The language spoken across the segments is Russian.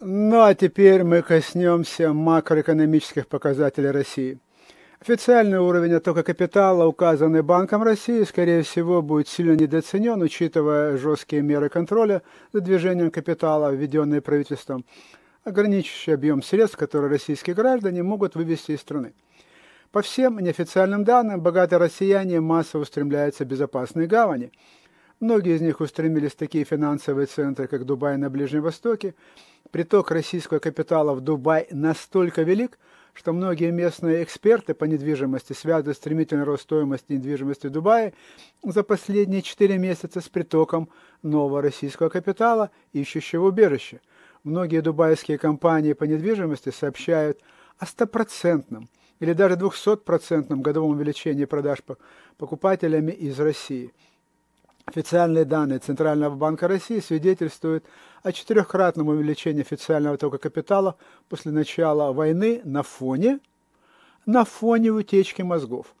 Ну а теперь мы коснемся макроэкономических показателей России. Официальный уровень оттока капитала, указанный Банком России, скорее всего, будет сильно недооценен, учитывая жесткие меры контроля за движением капитала, введенные правительством, ограничивающий объем средств, которые российские граждане могут вывести из страны. По всем неофициальным данным, богатые россияне массово устремляются в безопасные гавани. Многие из них устремились в такие финансовые центры, как Дубай на Ближнем Востоке. Приток российского капитала в Дубай настолько велик, что многие местные эксперты по недвижимости связывают стремительный рост стоимости недвижимости в Дубае за последние 4 месяца с притоком нового российского капитала, ищущего убежище. Многие дубайские компании по недвижимости сообщают о стопроцентном или даже 200% годовом увеличении продаж покупателями из России. Официальные данные Центрального банка России свидетельствуют о четырехкратном увеличении официального тока капитала после начала войны на фоне, на фоне утечки мозгов.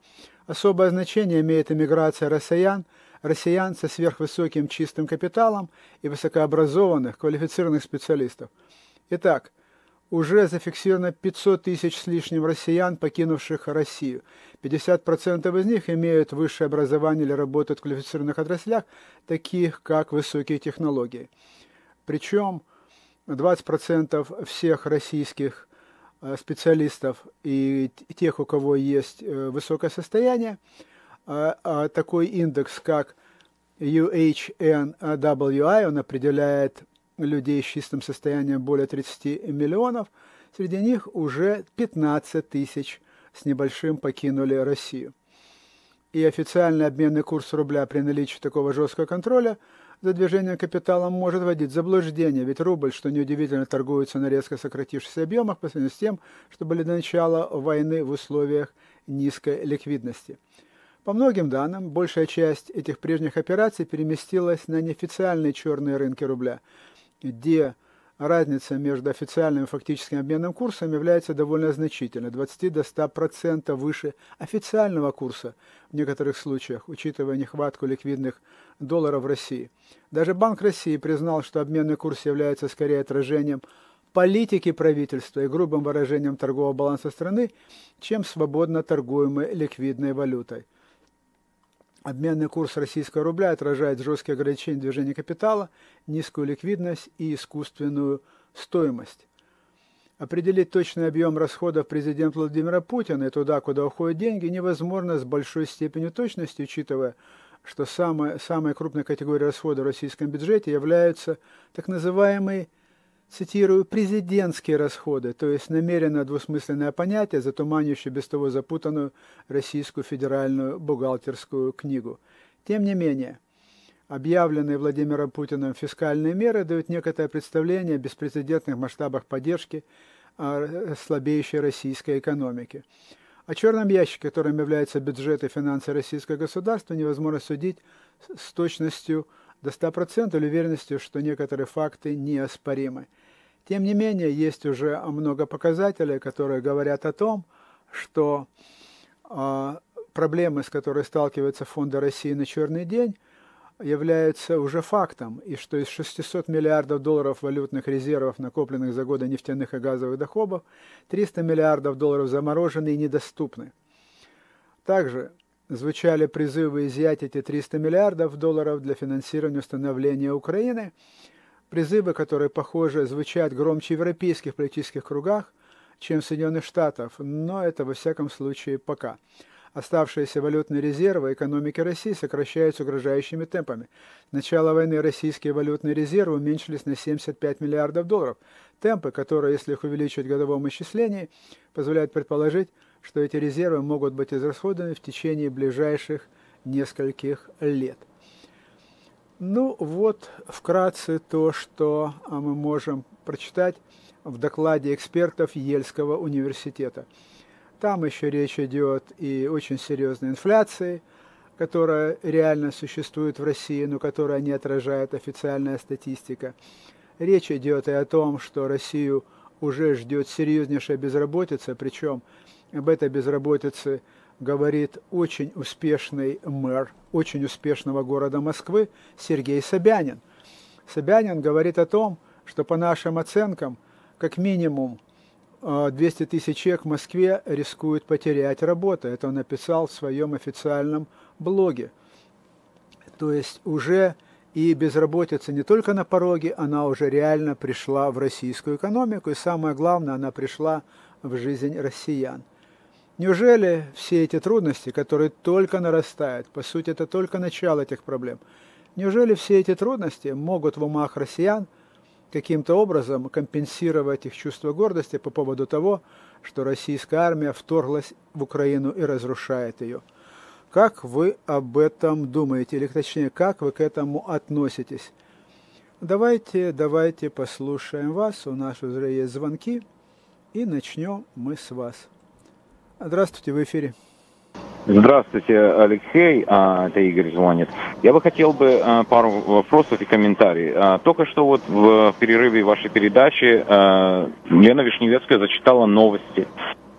Особое значение имеет иммиграция россиян, россиян со сверхвысоким чистым капиталом и высокообразованных, квалифицированных специалистов. Итак, уже зафиксировано 500 тысяч с лишним россиян, покинувших Россию. 50% из них имеют высшее образование или работают в квалифицированных отраслях, таких как высокие технологии. Причем 20% всех российских э, специалистов и тех, у кого есть э, высокое состояние, э, а такой индекс, как UHNWI, он определяет людей с чистым состоянием более 30 миллионов, среди них уже 15 тысяч с небольшим покинули Россию. И официальный обменный курс рубля при наличии такого жесткого контроля за движением капиталом может вводить в заблуждение, ведь рубль, что неудивительно, торгуется на резко сократившихся объемах по сравнению с тем, что были до начала войны в условиях низкой ликвидности. По многим данным, большая часть этих прежних операций переместилась на неофициальные черные рынки рубля – где разница между официальным и фактическим обменным курсом является довольно значительной, 20 до 100% выше официального курса в некоторых случаях, учитывая нехватку ликвидных долларов в России. Даже Банк России признал, что обменный курс является скорее отражением политики правительства и грубым выражением торгового баланса страны, чем свободно торгуемой ликвидной валютой. Обменный курс российского рубля отражает жесткие ограничения движения капитала, низкую ликвидность и искусственную стоимость. Определить точный объем расходов президента Владимира Путина и туда, куда уходят деньги, невозможно с большой степенью точности, учитывая, что самая, самая крупная категория расходов в российском бюджете являются так называемые цитирую, президентские расходы, то есть намеренно двусмысленное понятие, затуманивающее без того запутанную российскую федеральную бухгалтерскую книгу. Тем не менее, объявленные Владимиром Путиным фискальные меры дают некоторое представление о беспрецедентных масштабах поддержки слабеющей российской экономики. О черном ящике, которым является бюджет и финансы российского государства, невозможно судить с точностью до 100% или уверенностью, что некоторые факты неоспоримы. Тем не менее, есть уже много показателей, которые говорят о том, что э, проблемы, с которыми сталкиваются фонды России на черный день, являются уже фактом, и что из 600 миллиардов долларов валютных резервов, накопленных за годы нефтяных и газовых доходов, 300 миллиардов долларов заморожены и недоступны. Также звучали призывы изъять эти 300 миллиардов долларов для финансирования установления Украины, призывы, которые, похоже, звучат громче в европейских политических кругах, чем в Соединенных Штатах, но это во всяком случае пока. Оставшиеся валютные резервы экономики России сокращаются угрожающими темпами. С начала войны российские валютные резервы уменьшились на 75 миллиардов долларов. Темпы, которые, если их увеличивать в годовом исчислении, позволяют предположить, что эти резервы могут быть израсходованы в течение ближайших нескольких лет. Ну вот вкратце то, что а, мы можем прочитать в докладе экспертов Ельского университета. Там еще речь идет и очень серьезной инфляции, которая реально существует в России, но которая не отражает официальная статистика. Речь идет и о том, что Россию уже ждет серьезнейшая безработица, причем об этой безработице говорит очень успешный мэр очень успешного города Москвы Сергей Собянин. Собянин говорит о том, что по нашим оценкам как минимум 200 тысяч человек в Москве рискуют потерять работу. Это он написал в своем официальном блоге. То есть уже и безработица не только на пороге, она уже реально пришла в российскую экономику, и самое главное, она пришла в жизнь россиян. Неужели все эти трудности, которые только нарастают, по сути, это только начало этих проблем, неужели все эти трудности могут в умах россиян каким-то образом компенсировать их чувство гордости по поводу того, что российская армия вторглась в Украину и разрушает ее? Как вы об этом думаете, или точнее, как вы к этому относитесь? Давайте, давайте послушаем вас, у нас уже есть звонки, и начнем мы с вас. Здравствуйте, в эфире. Здравствуйте, Алексей, а, это Игорь звонит. Я бы хотел бы а, пару вопросов и комментариев. А, только что вот в перерыве вашей передачи Лена Вишневецкая зачитала новости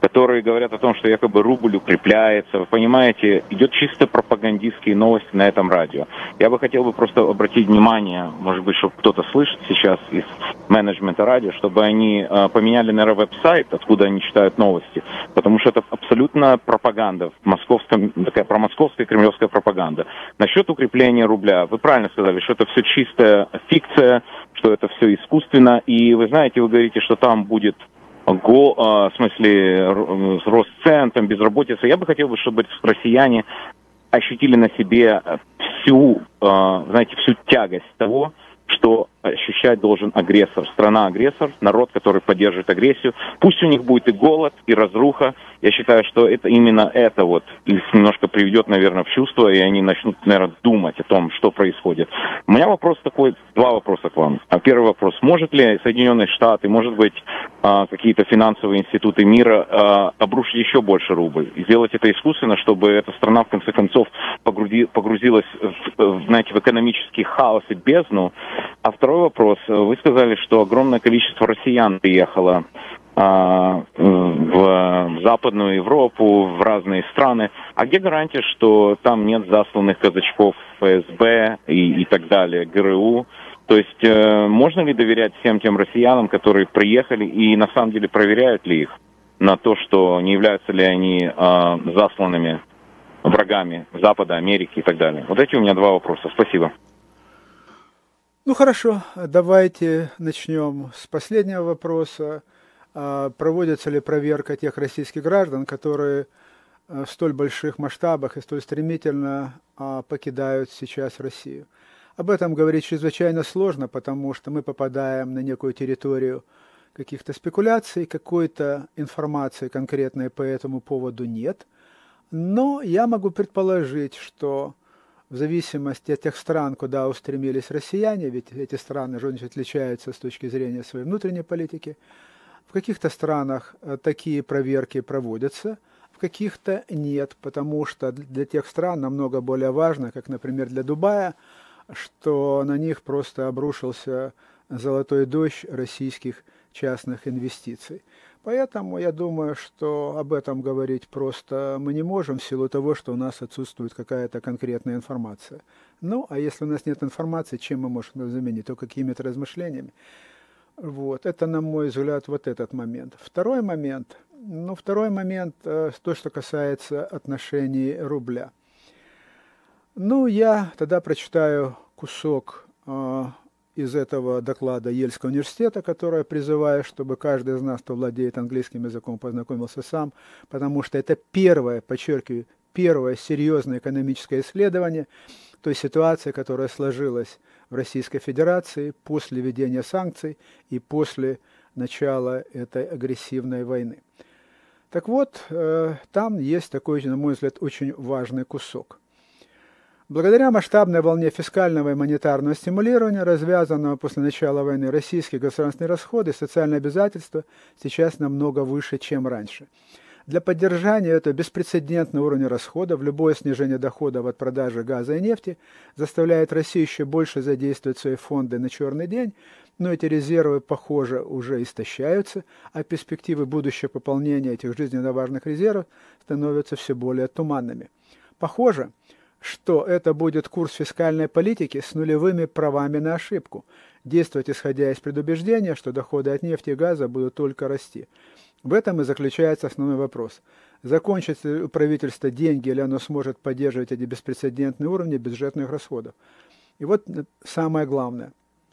которые говорят о том, что якобы рубль укрепляется. Вы понимаете, идет чисто пропагандистские новости на этом радио. Я бы хотел бы просто обратить внимание, может быть, чтобы кто-то слышит сейчас из менеджмента радио, чтобы они э, поменяли, наверное, веб-сайт, откуда они читают новости, потому что это абсолютно пропаганда, московском, такая промосковская кремлевская пропаганда. Насчет укрепления рубля, вы правильно сказали, что это все чистая фикция, что это все искусственно, и вы знаете, вы говорите, что там будет го, а, в смысле цен, там, безработица. Я бы хотел, бы, чтобы россияне ощутили на себе всю, а, знаете, всю тягость того, что ощущать должен агрессор, страна-агрессор, народ, который поддерживает агрессию. Пусть у них будет и голод, и разруха. Я считаю, что это именно это вот их немножко приведет, наверное, в чувство, и они начнут, наверное, думать о том, что происходит. У меня вопрос такой, два вопроса к вам. А первый вопрос, может ли Соединенные Штаты, может быть, а, какие-то финансовые институты мира а, обрушить еще больше рубль, и сделать это искусственно, чтобы эта страна, в конце концов, погрузилась, в, знаете, в экономический хаос и бездну, а второй вопрос. Вы сказали, что огромное количество россиян приехало а, в Западную Европу, в разные страны. А где гарантия, что там нет засланных казачков ФСБ и, и так далее, ГРУ? То есть э, можно ли доверять всем тем россиянам, которые приехали и на самом деле проверяют ли их на то, что не являются ли они э, засланными врагами Запада, Америки и так далее? Вот эти у меня два вопроса. Спасибо. Ну хорошо, давайте начнем с последнего вопроса. А, проводится ли проверка тех российских граждан, которые а, в столь больших масштабах и столь стремительно а, покидают сейчас Россию? Об этом говорить чрезвычайно сложно, потому что мы попадаем на некую территорию каких-то спекуляций, какой-то информации конкретной по этому поводу нет. Но я могу предположить, что в зависимости от тех стран, куда устремились россияне, ведь эти страны же отличаются с точки зрения своей внутренней политики, в каких-то странах э, такие проверки проводятся, в каких-то нет, потому что для тех стран намного более важно, как, например, для Дубая, что на них просто обрушился золотой дождь российских частных инвестиций. Поэтому я думаю, что об этом говорить просто мы не можем в силу того, что у нас отсутствует какая-то конкретная информация. Ну, а если у нас нет информации, чем мы можем заменить? Только какими-то размышлениями. Вот, это, на мой взгляд, вот этот момент. Второй момент, ну, второй момент, э, то, что касается отношений рубля. Ну, я тогда прочитаю кусок э, из этого доклада Ельского университета, которая призывает, чтобы каждый из нас, кто владеет английским языком, познакомился сам, потому что это первое, подчеркиваю, первое серьезное экономическое исследование той ситуации, которая сложилась в Российской Федерации после введения санкций и после начала этой агрессивной войны. Так вот, э, там есть такой, на мой взгляд, очень важный кусок – Благодаря масштабной волне фискального и монетарного стимулирования, развязанного после начала войны, российские государственные расходы и социальные обязательства сейчас намного выше, чем раньше. Для поддержания этого беспрецедентного уровня расходов любое снижение доходов от продажи газа и нефти заставляет Россию еще больше задействовать свои фонды на черный день, но эти резервы, похоже, уже истощаются, а перспективы будущего пополнения этих жизненно важных резервов становятся все более туманными. Похоже, что это будет курс фискальной политики с нулевыми правами на ошибку. действовать исходя из предубеждения, что доходы от нефти и газа будут только расти. В этом и заключается основной вопрос. Закончится ли у правительства деньги, или оно сможет поддерживать эти беспрецедентные уровни бюджетных расходов. И вот самое главное.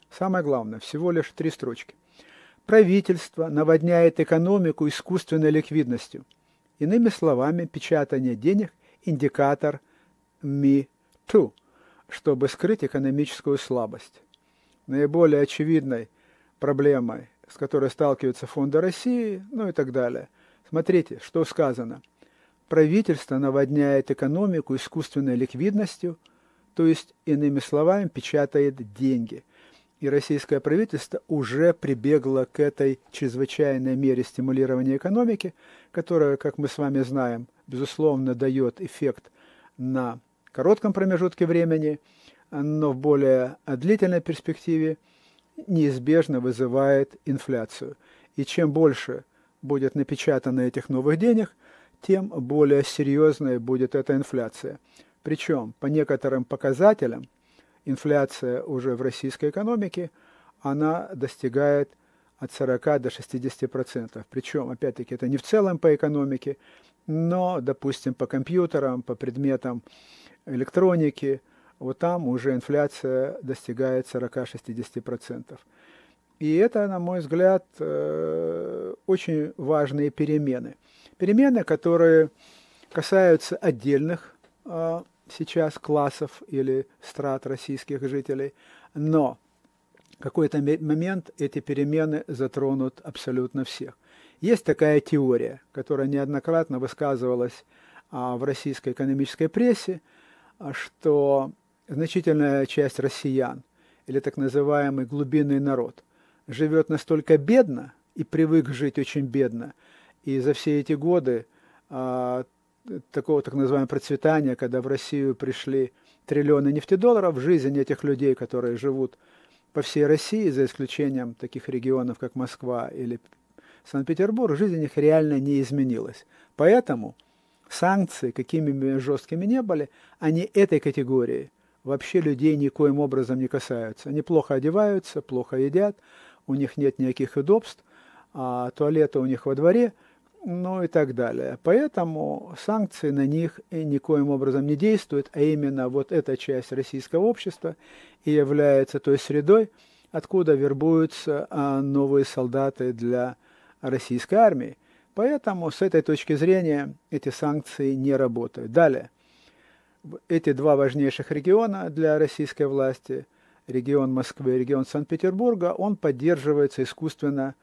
Самое главное, всего лишь три строчки. Правительство наводняет экономику искусственной ликвидностью. Иными словами, печатание денег – индикатор me too, чтобы скрыть экономическую слабость. Наиболее очевидной проблемой, с которой сталкиваются фонды России, ну и так далее. Смотрите, что сказано. Правительство наводняет экономику искусственной ликвидностью, то есть, иными словами, печатает деньги – и российское правительство уже прибегло к этой чрезвычайной мере стимулирования экономики, которая, как мы с вами знаем, безусловно дает эффект на коротком промежутке времени, но в более длительной перспективе неизбежно вызывает инфляцию. И чем больше будет напечатано этих новых денег, тем более серьезной будет эта инфляция. Причем по некоторым показателям инфляция уже в российской экономике, она достигает от 40 до 60 процентов. Причем, опять-таки, это не в целом по экономике, но, допустим, по компьютерам, по предметам электроники, вот там уже инфляция достигает 40-60 процентов. И это, на мой взгляд, э, очень важные перемены. Перемены, которые касаются отдельных а, сейчас классов или страт российских жителей, но в какой-то момент эти перемены затронут абсолютно всех. Есть такая теория, которая неоднократно высказывалась а, в российской экономической прессе, а, что значительная часть россиян, или так называемый глубинный народ, живет настолько бедно и привык жить очень бедно, и за все эти годы а, такого так называемого процветания, когда в Россию пришли триллионы нефтедолларов, жизнь этих людей, которые живут по всей России, за исключением таких регионов, как Москва или Санкт-Петербург, жизнь их реально не изменилась. Поэтому санкции, какими бы жесткими не были, они этой категории вообще людей никоим образом не касаются. Они плохо одеваются, плохо едят, у них нет никаких удобств, а туалеты у них во дворе – ну и так далее. Поэтому санкции на них никоим образом не действуют, а именно вот эта часть российского общества и является той средой, откуда вербуются а, новые солдаты для российской армии. Поэтому с этой точки зрения эти санкции не работают. Далее. Эти два важнейших региона для российской власти, регион Москвы и регион Санкт-Петербурга, он поддерживается искусственно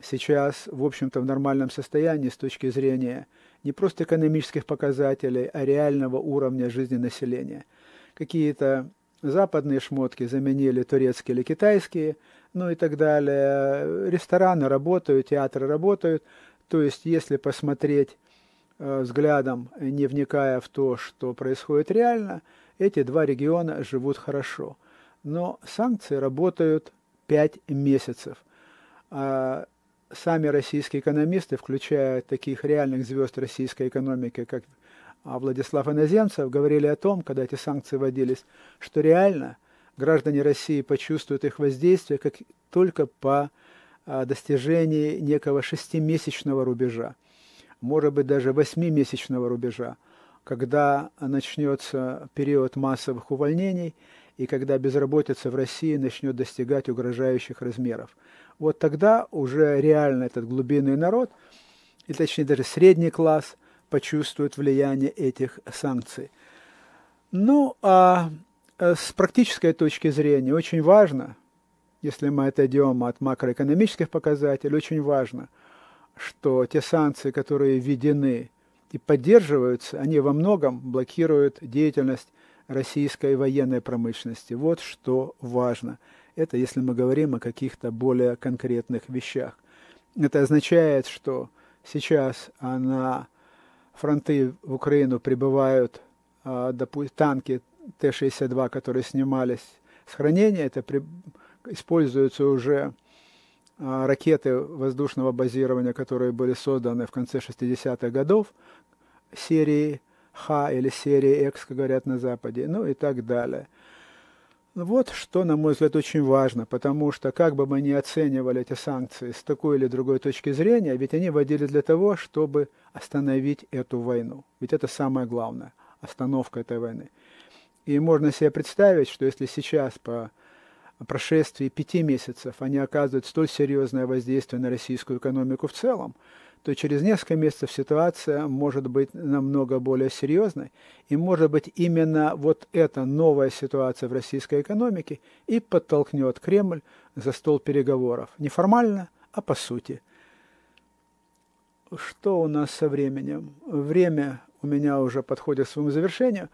сейчас, в общем-то, в нормальном состоянии с точки зрения не просто экономических показателей, а реального уровня жизни населения. Какие-то западные шмотки заменили турецкие или китайские, ну и так далее. Рестораны работают, театры работают. То есть, если посмотреть э, взглядом, не вникая в то, что происходит реально, эти два региона живут хорошо. Но санкции работают 5 месяцев. А сами российские экономисты, включая таких реальных звезд российской экономики, как а, Владислав Иноземцев, говорили о том, когда эти санкции вводились, что реально граждане России почувствуют их воздействие как только по а, достижении некого шестимесячного рубежа, может быть даже восьмимесячного рубежа, когда начнется период массовых увольнений и когда безработица в России начнет достигать угрожающих размеров. Вот тогда уже реально этот глубинный народ, и точнее даже средний класс, почувствует влияние этих санкций. Ну, а э, с практической точки зрения очень важно, если мы это идем от макроэкономических показателей, очень важно, что те санкции, которые введены и поддерживаются, они во многом блокируют деятельность российской военной промышленности. Вот что важно – это если мы говорим о каких-то более конкретных вещах. Это означает, что сейчас на фронты в Украину прибывают а, допустим, танки Т-62, которые снимались с хранения. Это при... используются уже а, ракеты воздушного базирования, которые были созданы в конце 60-х годов, серии Х или серии X, как говорят на Западе, ну и так далее. Вот что, на мой взгляд, очень важно, потому что как бы мы ни оценивали эти санкции с такой или другой точки зрения, ведь они вводили для того, чтобы остановить эту войну. Ведь это самое главное, остановка этой войны. И можно себе представить, что если сейчас по прошествии пяти месяцев они оказывают столь серьезное воздействие на российскую экономику в целом, то через несколько месяцев ситуация может быть намного более серьезной. И может быть именно вот эта новая ситуация в российской экономике и подтолкнет Кремль за стол переговоров. Не формально, а по сути. Что у нас со временем? Время у меня уже подходит к своему завершению.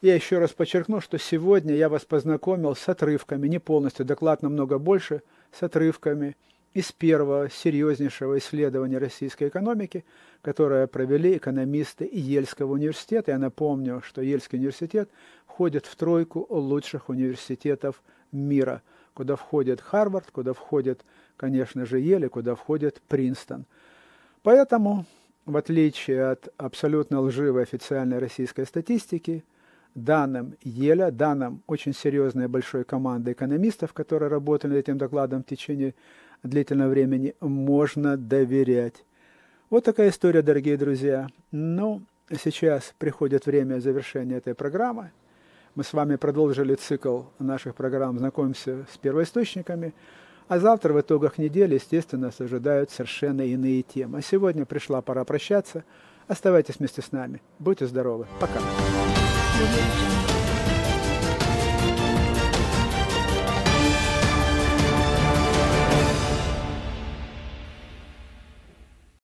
Я еще раз подчеркну, что сегодня я вас познакомил с отрывками, не полностью, доклад намного больше, с отрывками – из первого серьезнейшего исследования российской экономики, которое провели экономисты Ельского университета. Я напомню, что Ельский университет входит в тройку лучших университетов мира, куда входит Харвард, куда входит, конечно же, Ель, куда входит Принстон. Поэтому, в отличие от абсолютно лживой официальной российской статистики, данным Еля, данным очень серьезной большой команды экономистов, которые работали над этим докладом в течение длительного времени, можно доверять. Вот такая история, дорогие друзья. Ну, сейчас приходит время завершения этой программы. Мы с вами продолжили цикл наших программ «Знакомимся с первоисточниками». А завтра в итогах недели, естественно, нас ожидают совершенно иные темы. А сегодня пришла пора прощаться. Оставайтесь вместе с нами. Будьте здоровы. Пока.